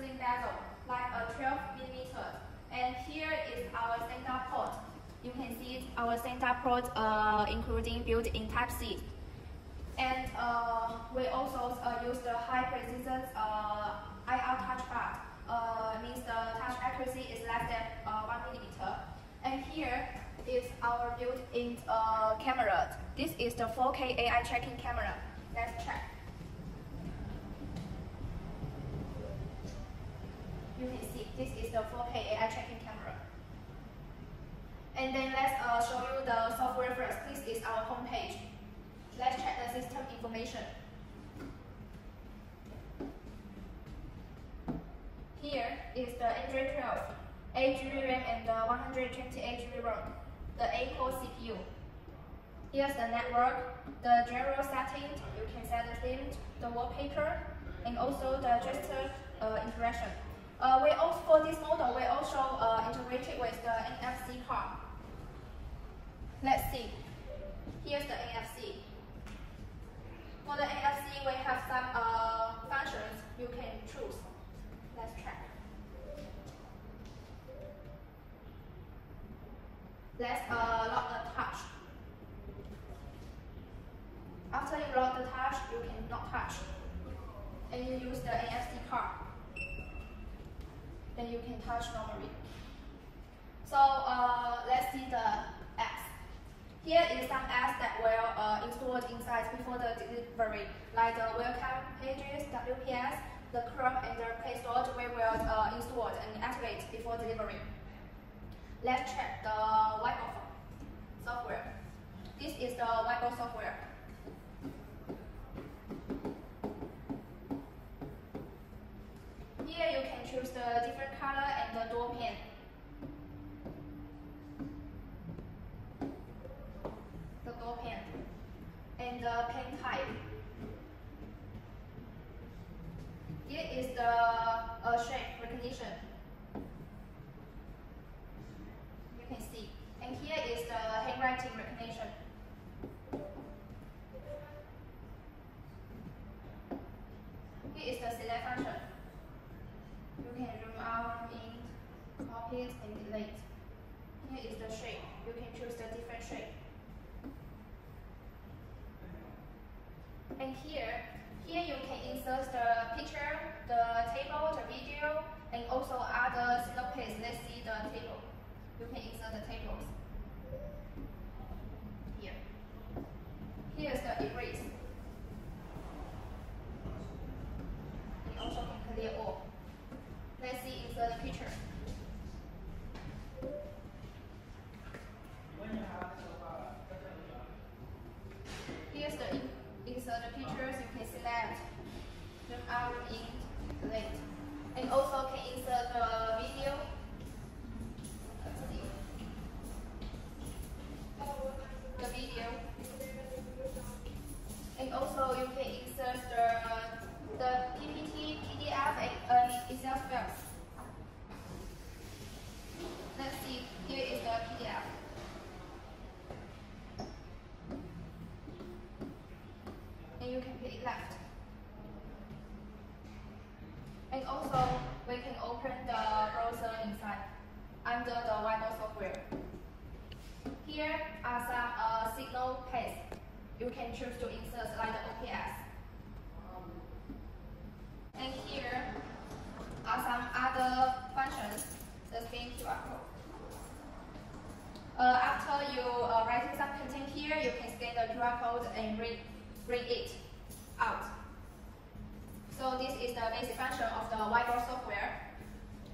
wrestling bezel, like a 12 millimeter. And here is our center port. You can see our center port, uh, including built-in Type-C. And uh, we also uh, use the high precision uh, IR touch bar. Uh, means the touch accuracy is less than uh, one millimeter. And here is our built-in uh, camera. This is the 4K AI tracking camera. Let's check. You can see this is the 4K AI tracking camera. And then let's uh, show you the software first. This is our homepage. Let's check the system information. Here is the Android 12, 8 GB RAM and uh, 128 GB ROM, the 8-core CPU. Here's the network, the general settings, you can set the theme, the wallpaper, and also the gesture uh, interaction. Uh, we also, for this model, we also uh, integrated with the NFC card. Let's see. Here's the NFC. For the NFC, we have some uh, functions you can choose. Let's check. Let's uh, lock the touch. After you lock the touch, you cannot touch. And you use the NFC card. Then you can touch normally. So uh, let's see the apps. Here is some apps that were uh, installed inside before the delivery, like the welcome pages, WPS, the Chrome and the Play Store we will uh, install and activate before delivery. Let's check the whiteboard software. This is the whiteboard software. The different color and the door pin. The door pin and the pen type. Here is the uh, shape recognition. You can see. And here is the handwriting recognition. Here is the select function. You can zoom out, in, copy delete. Here is the shape. You can choose the different shape. And here, here you can insert the picture, the table, the video, and also other snippets. Let's see the table. You can insert the tables. Here. Here's the erase. You also can clear all. Let's see insert the picture. Here's the in insert the pictures, you can select zoom out, in, delete. And also can insert the video. Let's see. The video. And also you can insert the, the PPT, PDF, and uh, Excel files. Let's see, here is the PDF. and you can click left. Also, we can open the browser inside under the whiteboard software. Here are some uh, signal paths you can choose to insert like the OPS. And here are some other functions, the same QR code. Uh, after you uh, writing some content here, you can scan the QR code and read bring it out. So this is the basic function of the whiteboard software.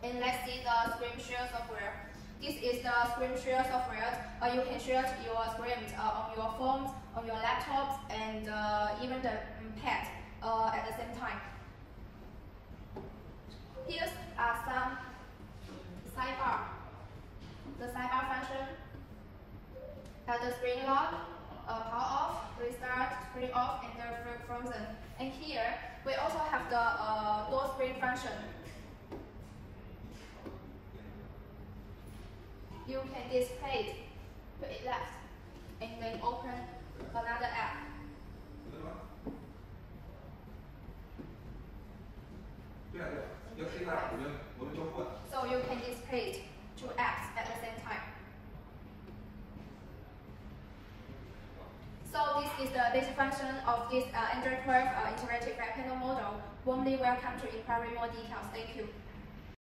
And let's see the screen share software. This is the screen share software. Uh, you can share your screen uh, on your phone, on your laptops, and uh, even the um, pad uh, at the same time. Here are some sidebar. The sidebar function. Uh, the screen lock, uh, power off, restart, screen off, and the frozen. And here, we also have the uh, dual screen function. You can display it to it left, and then open another app. So you can display two apps at the same time. Is the basic function of this uh, Android 12 uh, interactive flat panel model. Warmly welcome to inquiry more details. Thank you.